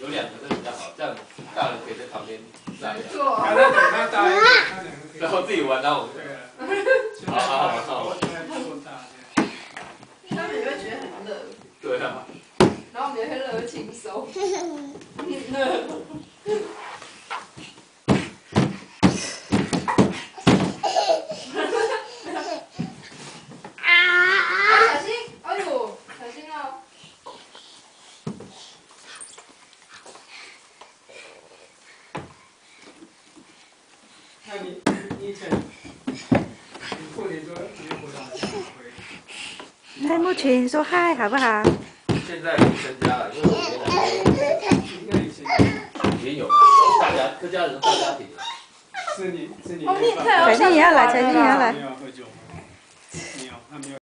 有两个是比较好，这样大人可以在旁玩。他们也会觉得很热，对啊，然后我们也会热得轻松。那你你以前，你过年说你回老家回，赖木群说嗨好不好？现在不增加了，因为我原来应该以前也有大家客家人大家庭了。是你是你彩金也要来，彩金也要来